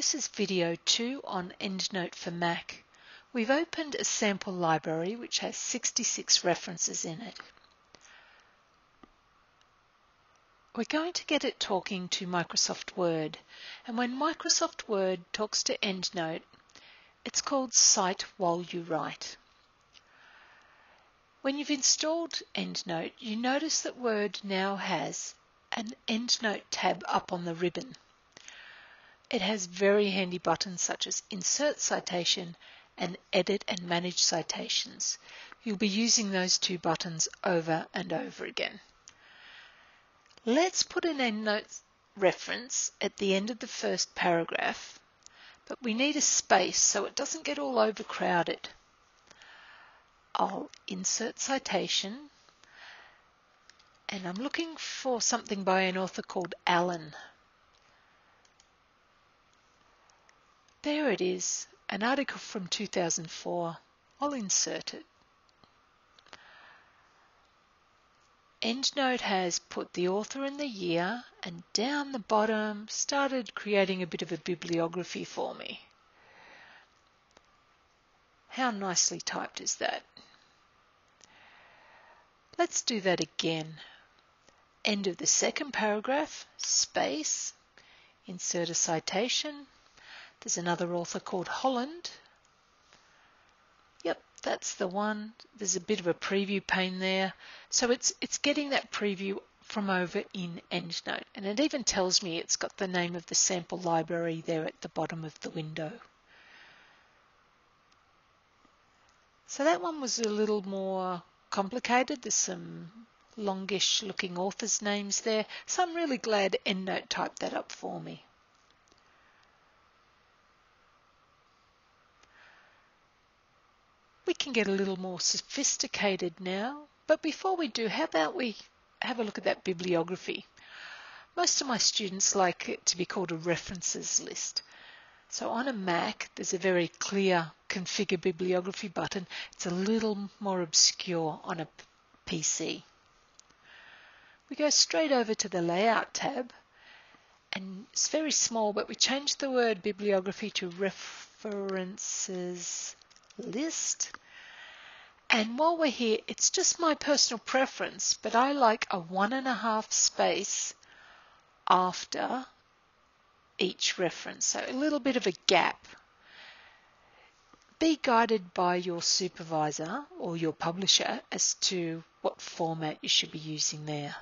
This is video 2 on EndNote for Mac. We've opened a sample library which has 66 references in it. We're going to get it talking to Microsoft Word and when Microsoft Word talks to EndNote it's called Cite While You Write. When you've installed EndNote you notice that Word now has an EndNote tab up on the ribbon. It has very handy buttons such as Insert Citation and Edit and Manage Citations. You'll be using those two buttons over and over again. Let's put an EndNote reference at the end of the first paragraph, but we need a space so it doesn't get all overcrowded. I'll insert citation and I'm looking for something by an author called Allen. There it is, an article from 2004. I'll insert it. EndNote has put the author and the year and down the bottom started creating a bit of a bibliography for me. How nicely typed is that? Let's do that again. End of the second paragraph, space, insert a citation, there's another author called Holland. Yep, that's the one. There's a bit of a preview pane there. So it's it's getting that preview from over in EndNote. And it even tells me it's got the name of the sample library there at the bottom of the window. So that one was a little more complicated. There's some longish looking authors' names there. So I'm really glad EndNote typed that up for me. We can get a little more sophisticated now, but before we do, how about we have a look at that bibliography? Most of my students like it to be called a references list. So on a Mac, there's a very clear configure bibliography button. It's a little more obscure on a PC. We go straight over to the Layout tab, and it's very small, but we change the word bibliography to references list. And while we're here, it's just my personal preference, but I like a one and a half space after each reference. So a little bit of a gap. Be guided by your supervisor or your publisher as to what format you should be using there.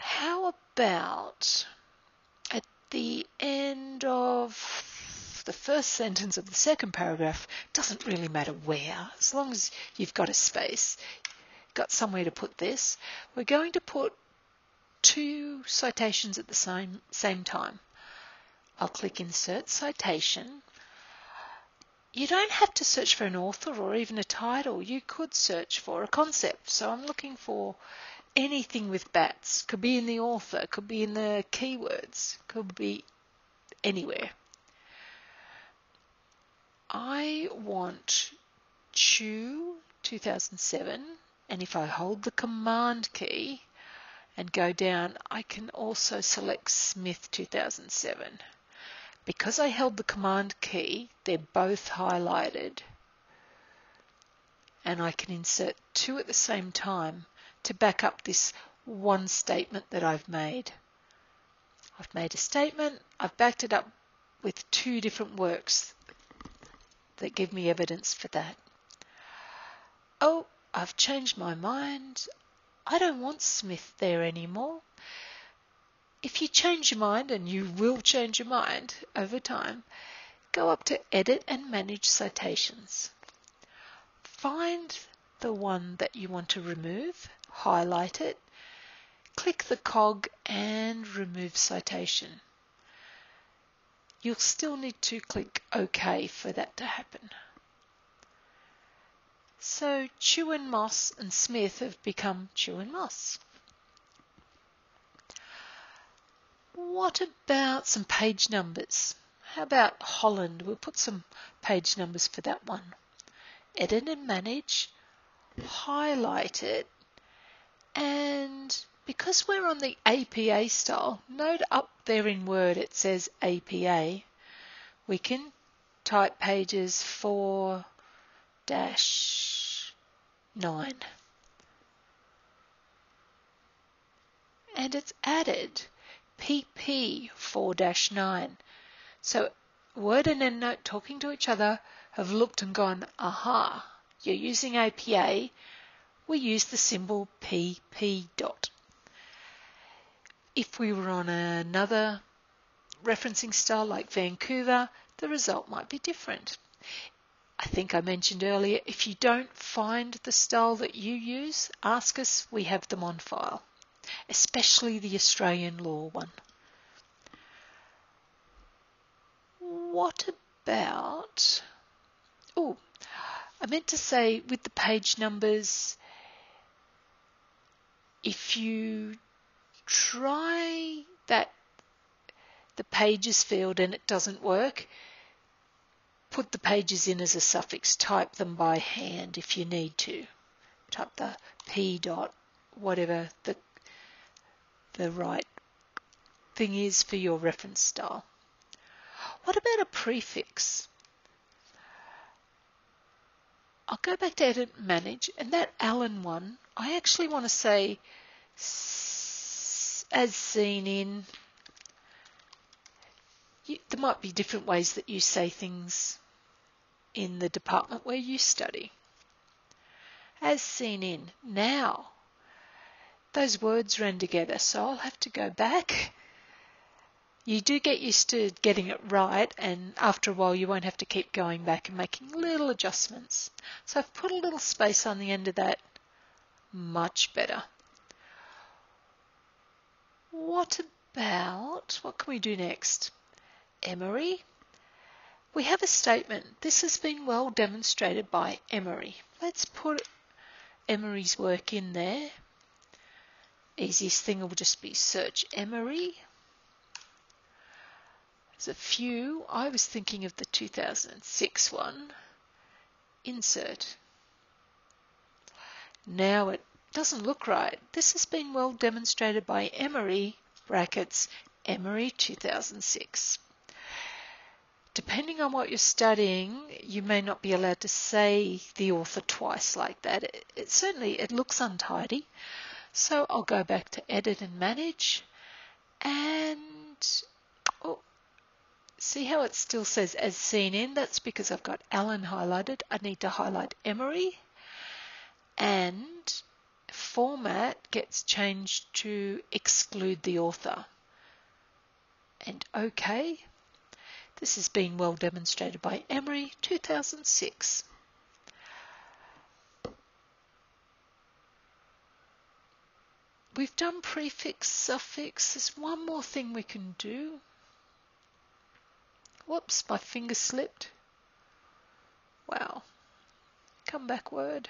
How about at the end of the first sentence of the second paragraph doesn't really matter where, as long as you've got a space, got somewhere to put this. We're going to put two citations at the same, same time. I'll click Insert Citation. You don't have to search for an author or even a title. You could search for a concept. So I'm looking for anything with bats. Could be in the author, could be in the keywords, could be anywhere. I want Chew 2007 and if I hold the command key and go down I can also select Smith 2007. Because I held the command key they're both highlighted and I can insert two at the same time to back up this one statement that I've made. I've made a statement, I've backed it up with two different works that give me evidence for that. Oh, I've changed my mind. I don't want Smith there anymore. If you change your mind, and you will change your mind over time, go up to Edit and Manage Citations. Find the one that you want to remove highlight it, click the cog and remove citation. You'll still need to click OK for that to happen. So Chew and Moss and Smith have become Chew and Moss. What about some page numbers? How about Holland? We'll put some page numbers for that one. Edit and manage, highlight it, because we're on the APA style, note up there in Word it says APA, we can type pages 4 dash 9. And it's added PP 4 dash 9. So Word and EndNote talking to each other have looked and gone, aha, you're using APA, we use the symbol PP dot. If we were on another referencing style like Vancouver, the result might be different. I think I mentioned earlier, if you don't find the style that you use, ask us, we have them on file, especially the Australian law one. What about, oh, I meant to say with the page numbers, if you try that the pages field and it doesn't work, put the pages in as a suffix. Type them by hand if you need to. Type the p dot, whatever the, the right thing is for your reference style. What about a prefix? I'll go back to edit manage and that Allen one, I actually want to say as seen in you, there might be different ways that you say things in the department where you study. As seen in now, those words ran together, so I'll have to go back. You do get used to getting it right, and after a while, you won't have to keep going back and making little adjustments. So I've put a little space on the end of that. Much better. What about, what can we do next? Emery. We have a statement. This has been well demonstrated by Emery. Let's put Emery's work in there. Easiest thing will just be search Emery. There's a few. I was thinking of the 2006 one. Insert. Now it doesn't look right. This has been well demonstrated by Emery brackets, Emory 2006 depending on what you're studying, you may not be allowed to say the author twice like that. It, it, certainly it looks untidy. So I'll go back to edit and manage and oh, see how it still says as seen in. That's because I've got Allen highlighted. I need to highlight Emery and format gets changed to exclude the author. And OK. This has been well demonstrated by Emory 2006. We've done prefix, suffix. There's one more thing we can do. Whoops, my finger slipped. Wow. Come back word.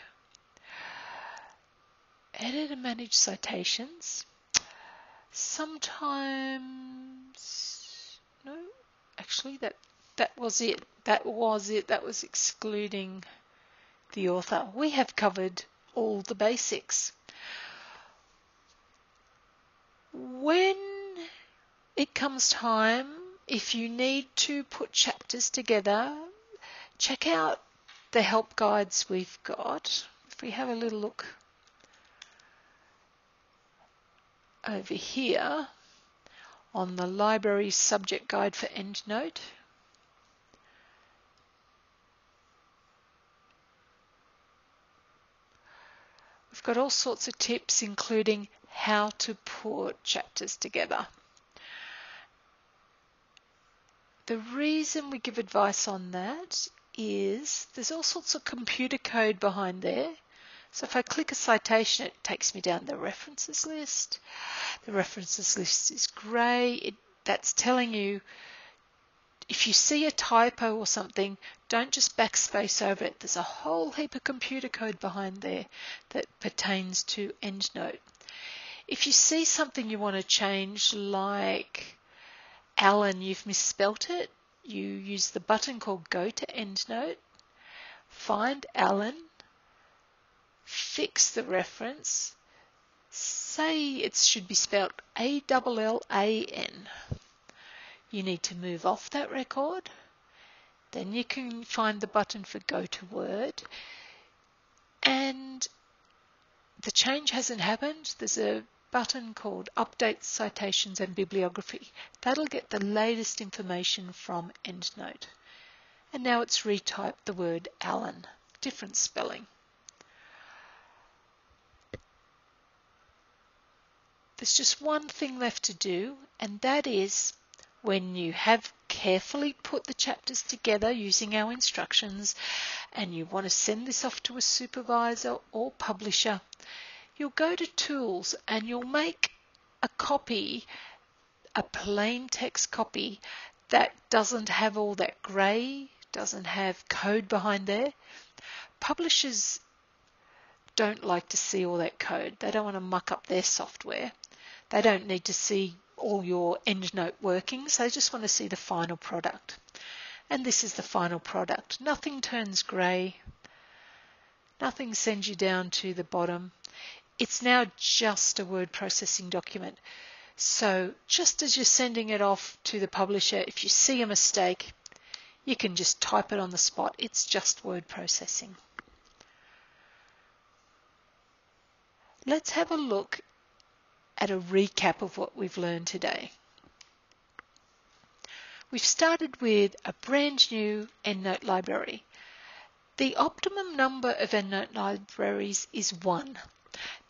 Edit and manage citations. Sometimes, no, actually that that was it. That was it. That was excluding the author. We have covered all the basics. When it comes time, if you need to put chapters together, check out the help guides we've got. If we have a little look over here, on the library subject guide for EndNote. We've got all sorts of tips including how to put chapters together. The reason we give advice on that is there's all sorts of computer code behind there so if I click a citation, it takes me down the references list. The references list is grey. That's telling you if you see a typo or something, don't just backspace over it. There's a whole heap of computer code behind there that pertains to EndNote. If you see something you want to change, like Allen, you've misspelt it, you use the button called Go to EndNote, find Allen, fix the reference, say it should be spelled A-L-L-A-N. You need to move off that record. Then you can find the button for Go to Word. And the change hasn't happened. There's a button called Update Citations and Bibliography. That'll get the latest information from EndNote. And now it's retyped the word Alan, different spelling. There's just one thing left to do, and that is when you have carefully put the chapters together using our instructions and you want to send this off to a supervisor or publisher, you'll go to Tools and you'll make a copy, a plain text copy that doesn't have all that grey, doesn't have code behind there. Publishers don't like to see all that code. They don't want to muck up their software. They don't need to see all your EndNote workings. They just want to see the final product. And this is the final product. Nothing turns grey. Nothing sends you down to the bottom. It's now just a word processing document. So just as you're sending it off to the publisher, if you see a mistake, you can just type it on the spot. It's just word processing. Let's have a look at a recap of what we've learned today. We've started with a brand new EndNote library. The optimum number of EndNote libraries is one.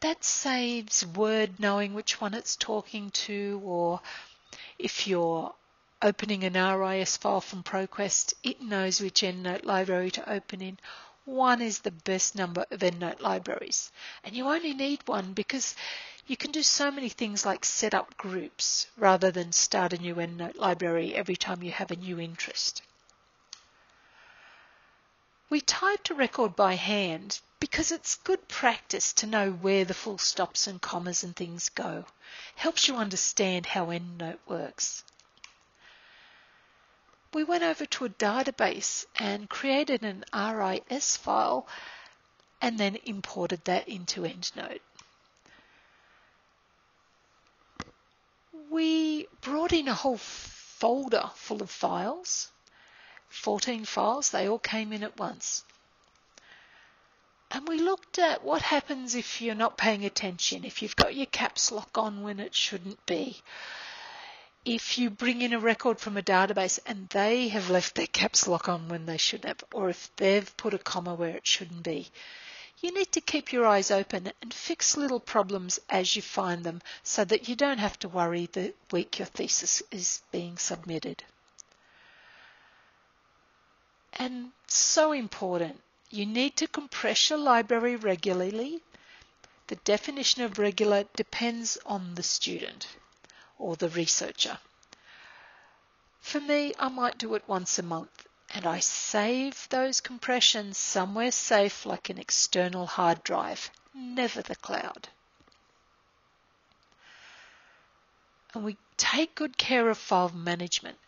That saves Word knowing which one it's talking to, or if you're opening an RIS file from ProQuest, it knows which EndNote library to open in. One is the best number of EndNote libraries. And you only need one because you can do so many things like set up groups rather than start a new EndNote library every time you have a new interest. We typed a record by hand because it's good practice to know where the full stops and commas and things go. Helps you understand how EndNote works. We went over to a database and created an RIS file and then imported that into EndNote. we brought in a whole folder full of files 14 files, they all came in at once. And we looked at what happens if you're not paying attention, if you've got your caps lock on when it shouldn't be, if you bring in a record from a database and they have left their caps lock on when they should have, or if they've put a comma where it shouldn't be you need to keep your eyes open and fix little problems as you find them so that you don't have to worry the week your thesis is being submitted. And so important, you need to compress your library regularly. The definition of regular depends on the student or the researcher. For me, I might do it once a month and I save those compressions somewhere safe like an external hard drive, never the cloud. And we take good care of file management.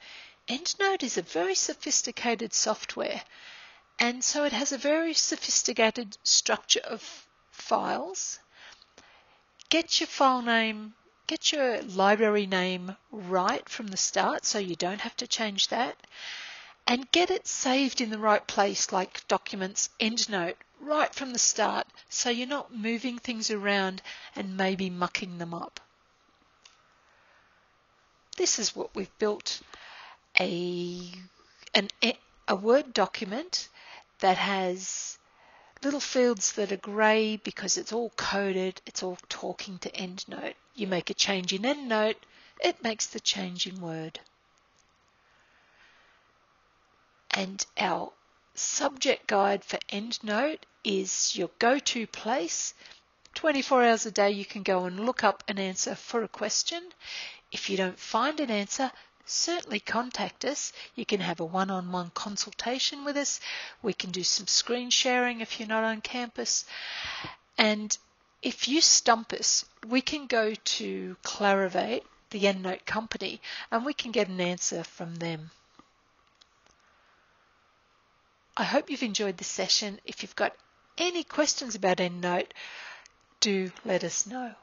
EndNote is a very sophisticated software, and so it has a very sophisticated structure of files. Get your file name, get your library name right from the start so you don't have to change that and get it saved in the right place, like Documents EndNote, right from the start, so you're not moving things around and maybe mucking them up. This is what we've built a, an, a Word document that has little fields that are grey because it's all coded, it's all talking to EndNote. You make a change in EndNote, it makes the change in Word and our subject guide for EndNote is your go-to place. 24 hours a day you can go and look up an answer for a question. If you don't find an answer, certainly contact us. You can have a one-on-one consultation with us. We can do some screen sharing if you're not on campus. And if you stump us, we can go to Clarivate, the EndNote company, and we can get an answer from them. I hope you've enjoyed this session. If you've got any questions about EndNote, do let us know.